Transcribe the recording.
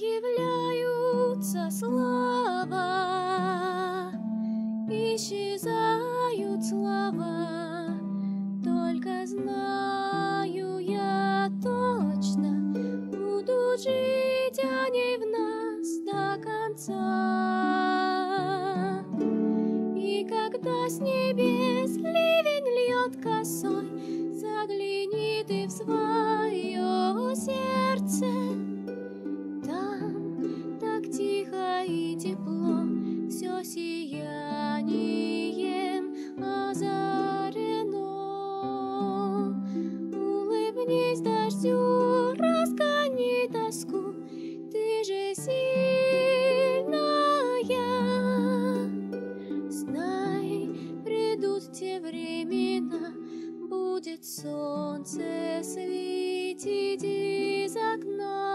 Появляются слова, исчезают слова, только знаю я точно, буду жить они в нас до конца. И когда с небес ливень льет косой, загляни ты в свое и все сиянием озарено. Улыбнись дождю, разгони тоску, ты же сильная. Знай, придут те времена, будет солнце светить из окна.